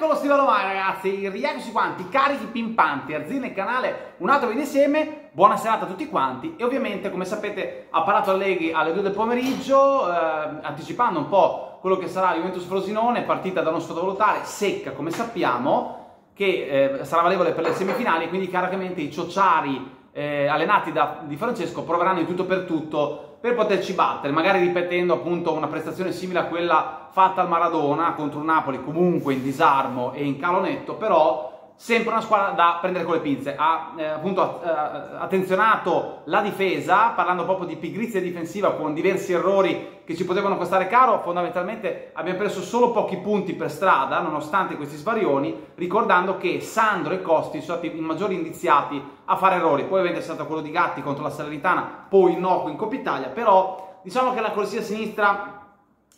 Ecco lo stivalo mai ragazzi, rieccoci quanti, carichi pimpanti, arzina il canale, un altro video insieme, buona serata a tutti quanti. E ovviamente come sapete ha parlato Allegri alle 2 del pomeriggio, eh, anticipando un po' quello che sarà Juventus Frosinone, partita da non sottovalutare, secca come sappiamo, che eh, sarà valevole per le semifinali, quindi chiaramente i ciociari eh, allenati da Di Francesco proveranno in tutto per tutto per poterci battere, magari ripetendo appunto una prestazione simile a quella fatta al Maradona contro un Napoli comunque in disarmo e in calonetto, però sempre una squadra da prendere con le pinze. Ha eh, appunto eh, attenzionato la difesa, parlando proprio di pigrizia difensiva con diversi errori che ci potevano costare caro. Fondamentalmente abbiamo preso solo pochi punti per strada, nonostante questi svarioni, ricordando che Sandro e Costi sono stati i maggiori indiziati a fare errori. Poi ovviamente è stato quello di Gatti contro la Salernitana, poi Noco in Coppa Italia, però diciamo che la corsia sinistra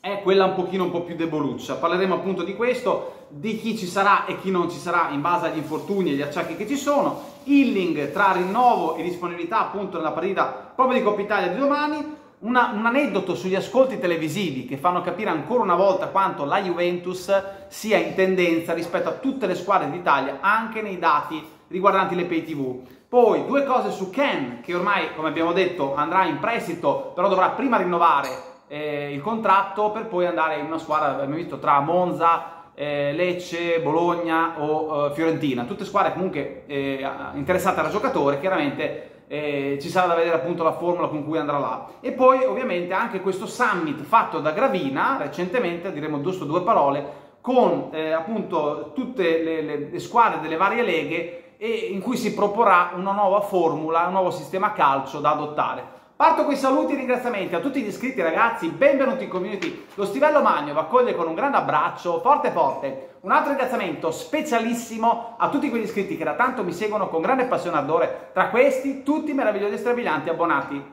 è quella un pochino un po' più deboluccia. Parleremo appunto di questo, di chi ci sarà e chi non ci sarà in base agli infortuni e agli acciacchi che ci sono, healing tra rinnovo e disponibilità appunto nella partita proprio di Coppa Italia di domani, una, un aneddoto sugli ascolti televisivi che fanno capire ancora una volta quanto la Juventus sia in tendenza rispetto a tutte le squadre d'Italia, anche nei dati riguardanti le pay tv. Poi due cose su Ken, che ormai, come abbiamo detto, andrà in prestito, però dovrà prima rinnovare eh, il contratto per poi andare in una squadra, abbiamo visto, tra Monza, eh, Lecce, Bologna o eh, Fiorentina, tutte squadre comunque eh, interessate al giocatore, chiaramente eh, ci sarà da vedere appunto la formula con cui andrà là. E poi ovviamente anche questo summit fatto da Gravina recentemente, diremo giusto due parole, con eh, appunto tutte le, le, le squadre delle varie leghe e in cui si proporrà una nuova formula, un nuovo sistema calcio da adottare. Parto con i saluti e ringraziamenti a tutti gli iscritti ragazzi, benvenuti in community. Lo Stivello Magno vi accoglie con un grande abbraccio, forte forte. Un altro ringraziamento specialissimo a tutti quegli iscritti che da tanto mi seguono con grande passione e ardore. Tra questi, tutti i meravigliosi e strabilianti abbonati.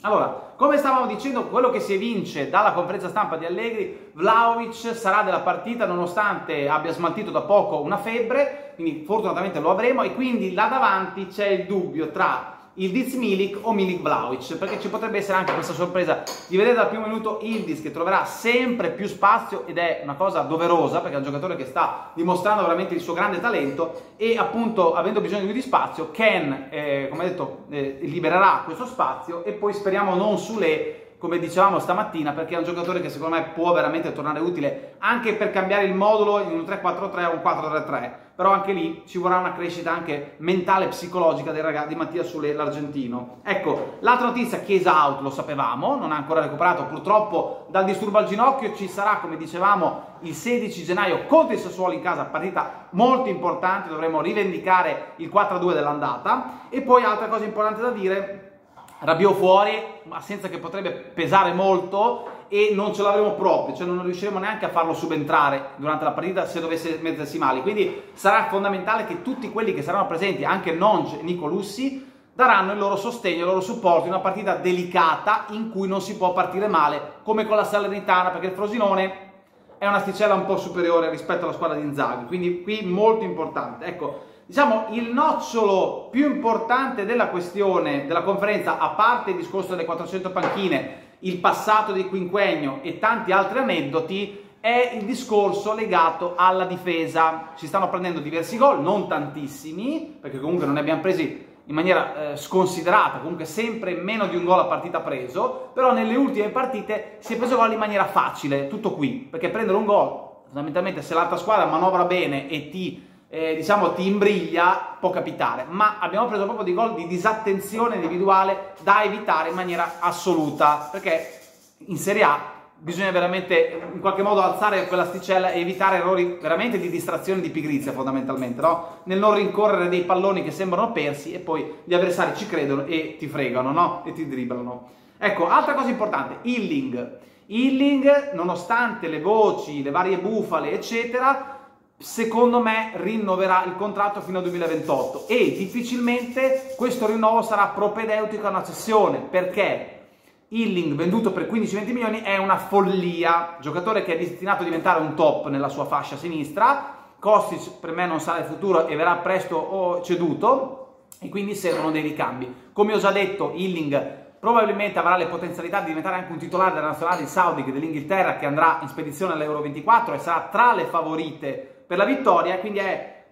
Allora, come stavamo dicendo, quello che si evince dalla conferenza stampa di Allegri, Vlaovic sarà della partita nonostante abbia smaltito da poco una febbre, quindi fortunatamente lo avremo e quindi là davanti c'è il dubbio tra Ildiz Milik o Milik Vlaovic, perché ci potrebbe essere anche questa sorpresa. Di vedere dal primo minuto Ildiz che troverà sempre più spazio ed è una cosa doverosa perché è un giocatore che sta dimostrando veramente il suo grande talento e appunto avendo bisogno di spazio Ken, eh, come detto, eh, libererà questo spazio e poi speriamo non su le come dicevamo stamattina, perché è un giocatore che secondo me può veramente tornare utile anche per cambiare il modulo in un 3-4-3 o un 4-3-3, però anche lì ci vorrà una crescita anche mentale e psicologica dei ragazzi di Mattia Sule, l'argentino. Ecco, l'altra notizia, Chiesa out, lo sapevamo, non ha ancora recuperato, purtroppo dal disturbo al ginocchio ci sarà, come dicevamo, il 16 gennaio contro il Sassuolo in casa, partita molto importante, dovremo rivendicare il 4-2 dell'andata. E poi altra cosa importante da dire, Rabiot fuori, assenza che potrebbe pesare molto e non ce l'avremo proprio, cioè non riusciremo neanche a farlo subentrare durante la partita se dovesse mettersi male. Quindi sarà fondamentale che tutti quelli che saranno presenti, anche non Nico Lussi, daranno il loro sostegno, il loro supporto in una partita delicata in cui non si può partire male, come con la Salernitana, perché il Frosinone è un'asticella un po' superiore rispetto alla squadra di Inzaghi, quindi qui molto importante. Ecco, diciamo, il nocciolo più importante della questione della conferenza, a parte il discorso delle 400 panchine, il passato di quinquennio e tanti altri aneddoti, è il discorso legato alla difesa. Si stanno prendendo diversi gol, non tantissimi, perché comunque non ne abbiamo presi in maniera eh, sconsiderata, comunque sempre meno di un gol a partita preso, però nelle ultime partite si è preso gol in maniera facile, tutto qui, perché prendere un gol, fondamentalmente se l'altra squadra manovra bene e ti eh, diciamo ti imbriglia può capitare, ma abbiamo preso proprio dei gol di disattenzione individuale da evitare in maniera assoluta, perché in Serie A bisogna veramente in qualche modo alzare quell'asticella e evitare errori veramente di distrazione e di pigrizia fondamentalmente, no? Nel non rincorrere dei palloni che sembrano persi e poi gli avversari ci credono e ti fregano, no? E ti dribblano. Ecco, altra cosa importante, healing. Healing, nonostante le voci, le varie bufale, eccetera, secondo me rinnoverà il contratto fino al 2028 e difficilmente questo rinnovo sarà propedeutico a una cessione perché Hilling venduto per 15-20 milioni è una follia, giocatore che è destinato a diventare un top nella sua fascia sinistra, Kostic per me non sarà il futuro e verrà presto ceduto e quindi servono dei ricambi. Come ho già detto, Hilling probabilmente avrà le potenzialità di diventare anche un titolare della nazionale di Saudi dell'Inghilterra che andrà in spedizione all'Euro 24 e sarà tra le favorite per la vittoria, quindi è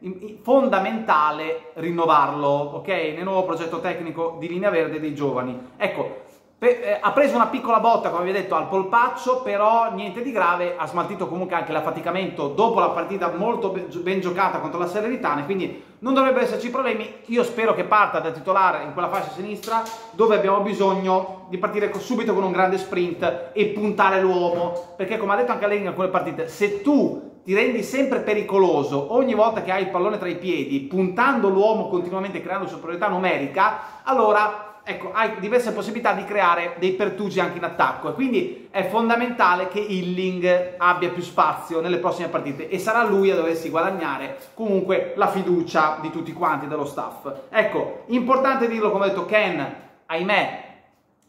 fondamentale rinnovarlo, ok? Nel nuovo progetto tecnico di linea verde dei giovani. Ecco, eh, ha preso una piccola botta, come vi ho detto, al polpaccio, però niente di grave, ha smaltito comunque anche l'affaticamento dopo la partita molto ben giocata contro la Salernitana, quindi non dovrebbero esserci problemi. Io spero che parta da titolare in quella fascia sinistra, dove abbiamo bisogno di partire subito con un grande sprint e puntare l'uomo, perché come ha detto anche Allegri in quelle partite, se tu ti rendi sempre pericoloso ogni volta che hai il pallone tra i piedi, puntando l'uomo continuamente creando superiorità numerica, allora ecco, hai diverse possibilità di creare dei pertugi anche in attacco e quindi è fondamentale che Hilling abbia più spazio nelle prossime partite e sarà lui a doversi guadagnare comunque la fiducia di tutti quanti dello staff. Ecco, importante dirlo come ho detto Ken, ahimè,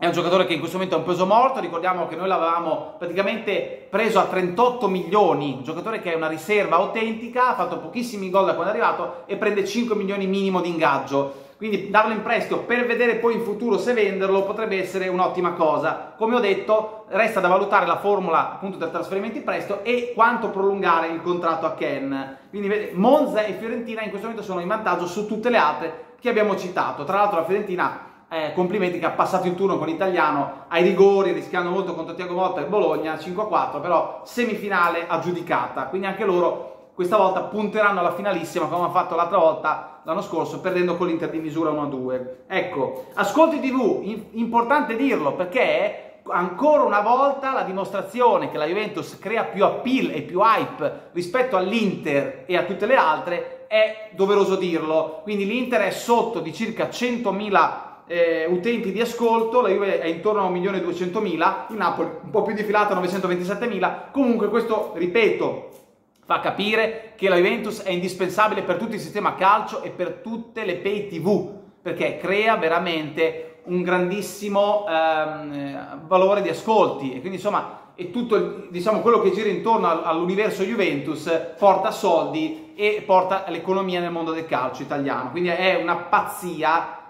è un giocatore che in questo momento è un peso morto, ricordiamo che noi l'avevamo praticamente preso a 38 milioni, un giocatore che è una riserva autentica, ha fatto pochissimi gol da quando è arrivato e prende 5 milioni minimo di ingaggio. Quindi darlo in prestito per vedere poi in futuro se venderlo potrebbe essere un'ottima cosa. Come ho detto, resta da valutare la formula appunto del trasferimento in prestito e quanto prolungare il contratto a Ken. Quindi Monza e Fiorentina in questo momento sono in vantaggio su tutte le altre che abbiamo citato. Tra l'altro la Fiorentina eh, complimenti che ha passato il turno con l'italiano ai rigori, rischiando molto contro Tiago Motta e Bologna, 5-4, però semifinale aggiudicata, quindi anche loro questa volta punteranno alla finalissima come hanno fatto l'altra volta l'anno scorso perdendo con l'Inter di misura 1-2. Ecco, ascolti TV, importante dirlo perché ancora una volta la dimostrazione che la Juventus crea più appeal e più hype rispetto all'Inter e a tutte le altre è doveroso dirlo. Quindi l'Inter è sotto di circa 100.000 eh, utenti di ascolto, la Juve è intorno a 1.200.000, il Napoli un po' più defilata 927.000, comunque questo, ripeto, fa capire che la Juventus è indispensabile per tutto il sistema calcio e per tutte le pay tv, perché crea veramente un grandissimo ehm, valore di ascolti. E quindi insomma e tutto diciamo, quello che gira intorno all'universo Juventus porta soldi e porta l'economia nel mondo del calcio italiano, quindi è una pazzia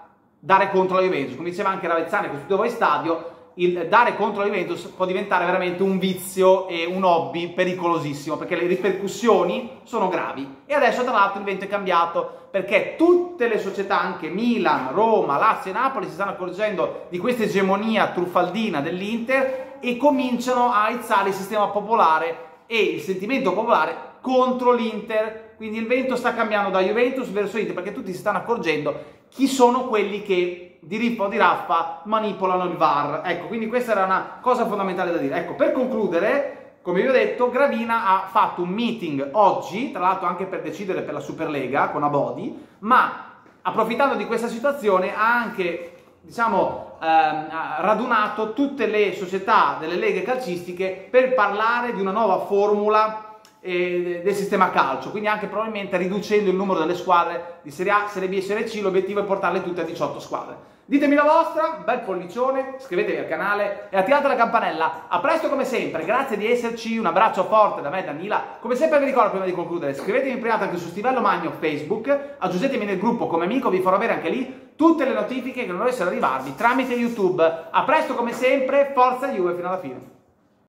dare contro la Juventus. Come diceva anche Ravezzani questo due stadio, il dare contro la Juventus può diventare veramente un vizio e un hobby pericolosissimo perché le ripercussioni sono gravi. E adesso tra l'altro il vento è cambiato perché tutte le società, anche Milan, Roma, Lazio e Napoli, si stanno accorgendo di questa egemonia truffaldina dell'Inter e cominciano a aizzare il sistema popolare e il sentimento popolare contro l'Inter. Quindi il vento sta cambiando da Juventus verso Inter perché tutti si stanno accorgendo chi sono quelli che di rippa o di raffa manipolano il VAR. Ecco, quindi questa era una cosa fondamentale da dire. Ecco, per concludere, come vi ho detto, Gravina ha fatto un meeting oggi, tra l'altro anche per decidere per la Superlega con Abodi, ma approfittando di questa situazione ha anche diciamo, ehm, radunato tutte le società delle leghe calcistiche per parlare di una nuova formula del sistema calcio, quindi anche probabilmente riducendo il numero delle squadre di Serie A, Serie B e Serie C, l'obiettivo è portarle tutte a 18 squadre. Ditemi la vostra, bel pollicione, iscrivetevi al canale e attivate la campanella. A presto come sempre, grazie di esserci, un abbraccio forte da me e da Nila. Come sempre vi ricordo prima di concludere, iscrivetevi in privato anche su Stivello Magno Facebook, aggiungetemi nel gruppo come amico, vi farò avere anche lì tutte le notifiche che non dovessero arrivarvi tramite YouTube. A presto come sempre, forza Juve fino alla fine.